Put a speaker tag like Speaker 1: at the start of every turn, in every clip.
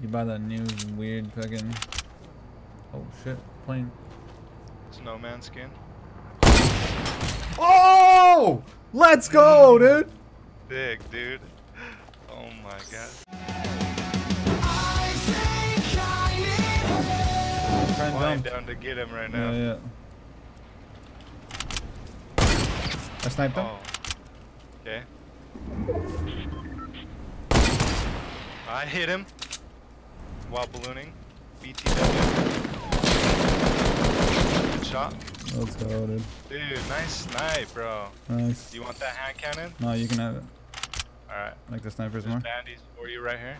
Speaker 1: You buy that new weird fucking. Oh shit, plane.
Speaker 2: Snowman skin.
Speaker 1: Oh! Let's go, mm. dude!
Speaker 2: Big, dude. Oh my god.
Speaker 1: Try and
Speaker 2: Flying
Speaker 1: jump.
Speaker 2: down to get him right now.
Speaker 1: Yeah, yeah. I sniped him.
Speaker 2: Oh. Okay. I hit him while ballooning. BTW. Good shot.
Speaker 1: Let's go, dude.
Speaker 2: Dude, nice snipe, bro.
Speaker 1: Nice.
Speaker 2: Do you want that hand cannon?
Speaker 1: No, you can have it.
Speaker 2: Alright.
Speaker 1: Like the snipers
Speaker 2: There's
Speaker 1: more.
Speaker 2: bandies for you right here.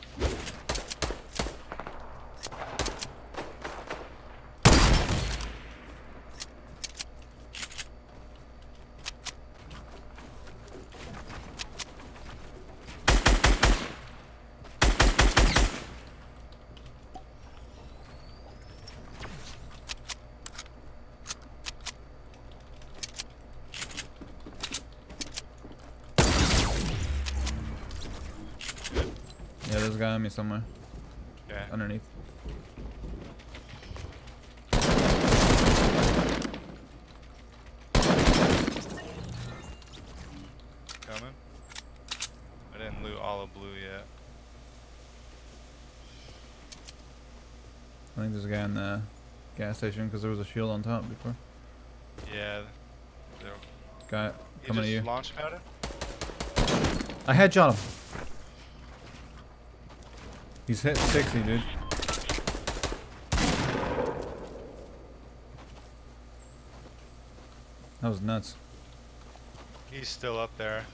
Speaker 1: There's a guy on me somewhere.
Speaker 2: Okay.
Speaker 1: Underneath.
Speaker 2: Coming. I didn't loot all of blue yet.
Speaker 1: I think there's a guy in the gas station because there was a shield on top before.
Speaker 2: Yeah.
Speaker 1: Guy
Speaker 2: you
Speaker 1: coming
Speaker 2: just
Speaker 1: to you.
Speaker 2: launch powder?
Speaker 1: I headshot him. He's hit 60, dude. That was nuts.
Speaker 2: He's still up there.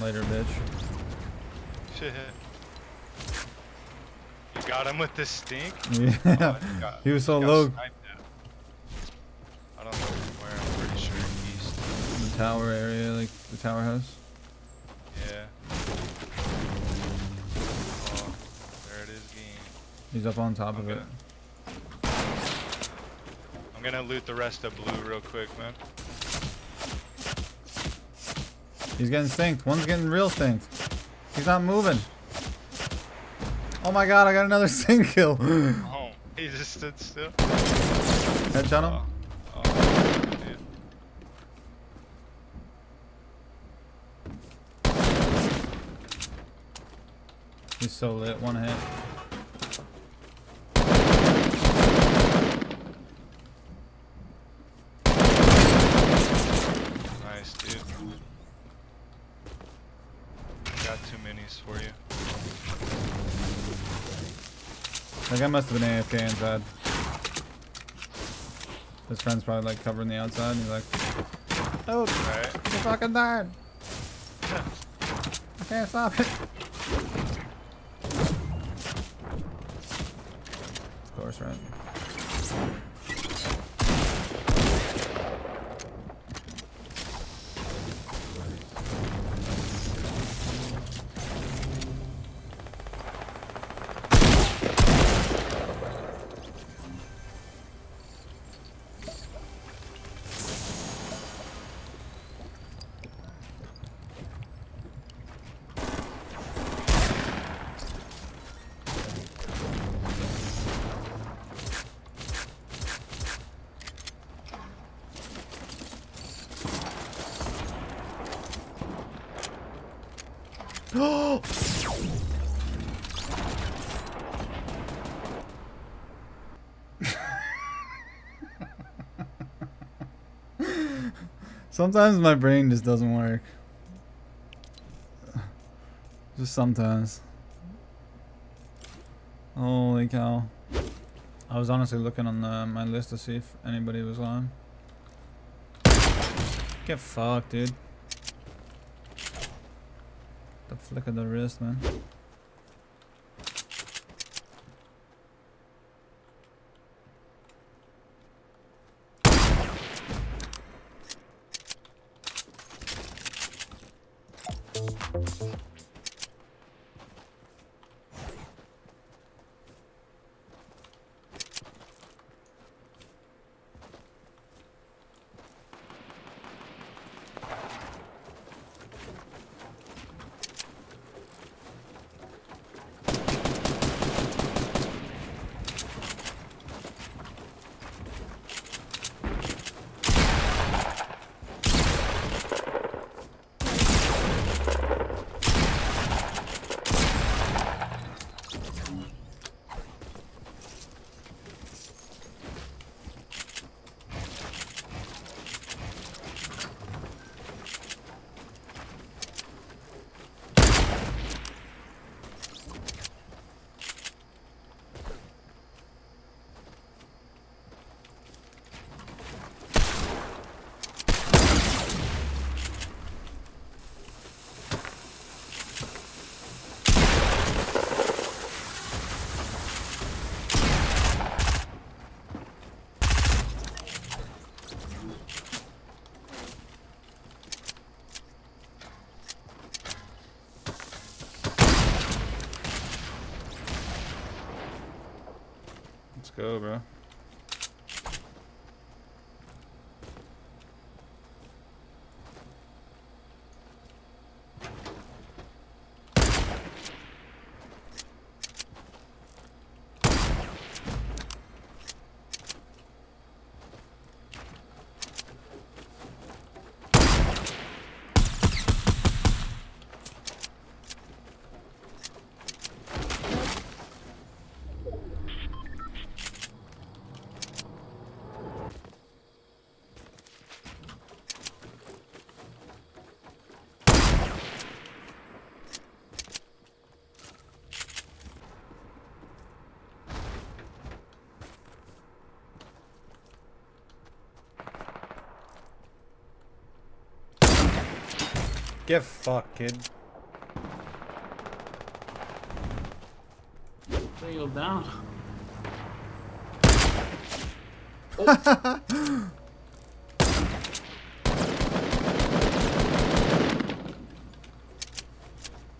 Speaker 1: Later, bitch.
Speaker 2: Shit. You got him with the stink?
Speaker 1: Yeah.
Speaker 2: Oh, you got-
Speaker 1: he was so
Speaker 2: got
Speaker 1: low.
Speaker 2: I don't know where, I'm pretty sure east.
Speaker 1: In the tower area, like the tower house.
Speaker 2: Yeah. Oh, there it is game.
Speaker 1: He's up on top of
Speaker 2: Okay.
Speaker 1: it.
Speaker 2: I'm gonna loot the rest of blue real quick, man.
Speaker 1: He's getting stinked. One's getting real stinked. He's not moving. Oh my god, I got another stink kill.
Speaker 2: Oh, he just stood still.
Speaker 1: Headshot him.
Speaker 2: Oh, oh, dude.
Speaker 1: He's so lit. One hit.
Speaker 2: Nice, dude. Got two minis for you.
Speaker 1: That guy must have been AFK inside. His friend's probably like covering the outside and he's like, Oh,
Speaker 2: Alright.
Speaker 1: you fucking died. I can't stop it. Of course, Sometimes my brain just doesn't work. Just sometimes. Holy cow. I was honestly looking on the, my list to see if anybody was on. Get fucked, dude. The flick of the wrist, man. Go, bro. Get fucked, kid.
Speaker 3: There you go down.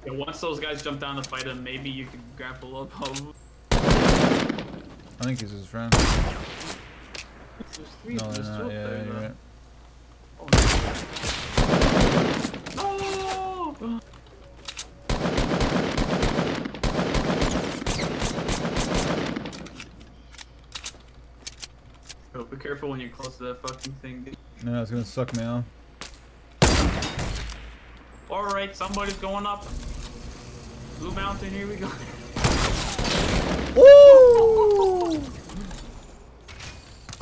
Speaker 3: Yeah, once those guys jump down to fight him, maybe you can grapple up. Oh,
Speaker 1: I think he's his friend.
Speaker 3: there's three.
Speaker 1: No,
Speaker 3: there's
Speaker 1: they're
Speaker 3: two
Speaker 1: not.
Speaker 3: up
Speaker 1: Yeah,
Speaker 3: there.
Speaker 1: you're right.
Speaker 3: Oh, no! Bro, be careful when you're close to that fucking thing. dude.
Speaker 1: No, it's gonna suck me off.
Speaker 3: Alright, somebody's going up. Blue Mountain, here we go.
Speaker 1: Woo!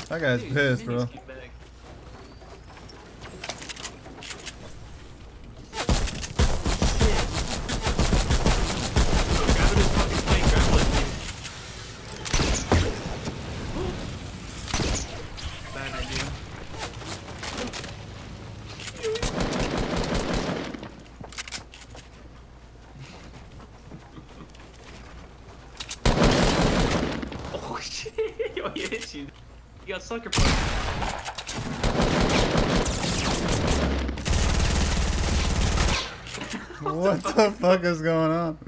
Speaker 1: That guy's pissed, bro.
Speaker 3: came. Bro, grab it as fucking plane, grapple it, dude. Bad idea. Oh shit! Yo, he hit you. You got sucker punch.
Speaker 1: What the fuck is going on?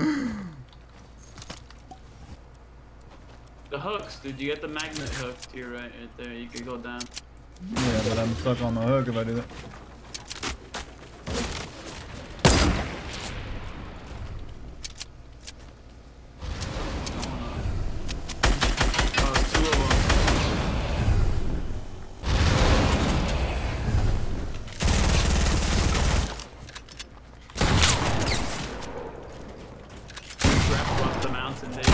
Speaker 3: The hooks, dude. You get the magnet hook to your right, right there. You could go down.
Speaker 1: Yeah, but I'm stuck on the hook if I do that.
Speaker 3: Oh, there's two of them. Grapple up the mountain, dude.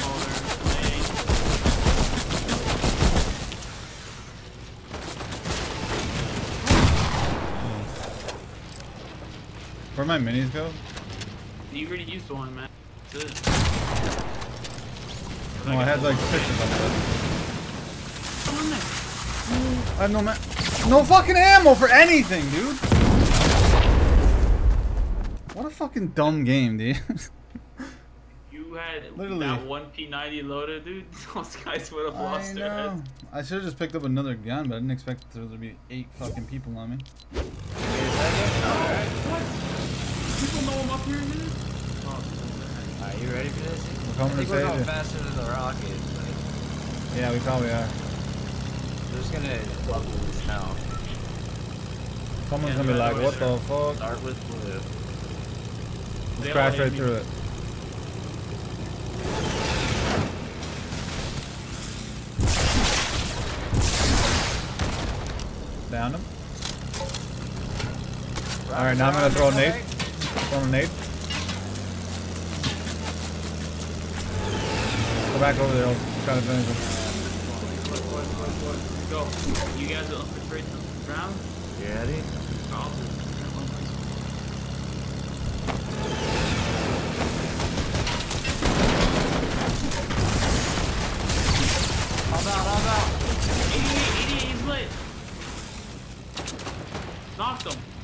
Speaker 3: Oh, they're playing.
Speaker 1: Where my minis go?
Speaker 3: You already used one, man. That's it.
Speaker 1: Oh, I had like six of them.
Speaker 3: On there.
Speaker 1: I have no ma- no fucking ammo for anything, dude. What a fucking dumb game, dude.
Speaker 3: You had
Speaker 1: Literally.
Speaker 3: that one P90 loaded, dude. Those guys would have
Speaker 1: I
Speaker 3: lost their
Speaker 1: know.
Speaker 3: heads.
Speaker 1: I should have just picked up another gun, but I didn't expect there to be eight fucking people on me.
Speaker 3: What? People know I'm up here, dude? Oh,
Speaker 4: Are you ready for this?
Speaker 1: We're
Speaker 4: I
Speaker 1: coming to
Speaker 4: think we're going faster than the rocket. Like,
Speaker 1: Yeah, we probably are.
Speaker 4: we're just gonna bubble this now.
Speaker 1: Someone's
Speaker 3: Yeah,
Speaker 1: gonna be like, what
Speaker 3: there.
Speaker 1: the fuck?
Speaker 4: Start with blue.
Speaker 1: Just
Speaker 3: They
Speaker 1: crash
Speaker 3: all
Speaker 1: right
Speaker 3: hate me.
Speaker 1: through it. Down him. Alright, now I'm gonna throw a nade. Throw a nade. Go back over there, I'll try to finish him.
Speaker 3: Go. You guys will infiltrate the ground?
Speaker 4: You ready?
Speaker 3: I'll do it.
Speaker 4: How about, how about?
Speaker 3: 88, 88, he's lit. Knocked him.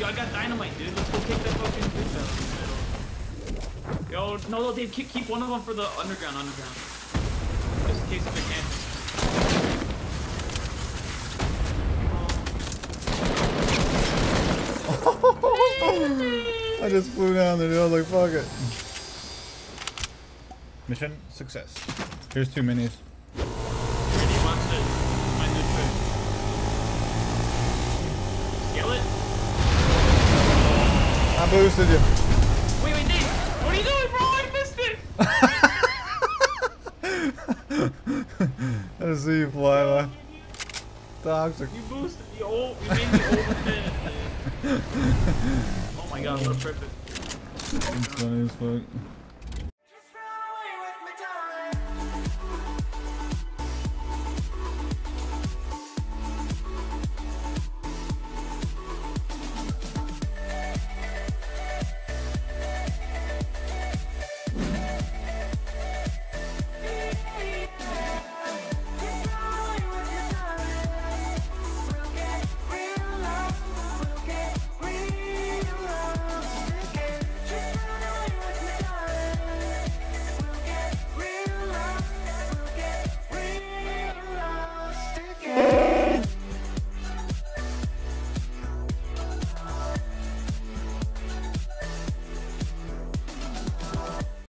Speaker 3: Dynamite, dude. Let's go kick that fucking bitch out in the middle. Yo, no, no, Dave, keep, keep one of them for the underground, underground. Just in case if it can.
Speaker 1: I just flew down there, dude. I was like, fuck it. Mission success. Here's two minis.
Speaker 3: Really wants it. My new trick. Skillet?
Speaker 1: I boosted you.
Speaker 3: Wait, wait, Dave! What are you doing, bro? I missed it!
Speaker 1: I see you fly by. Toxic.
Speaker 3: You boosted me old. You made me overfed. oh my god, what a perfect.
Speaker 1: It's funny as fuck.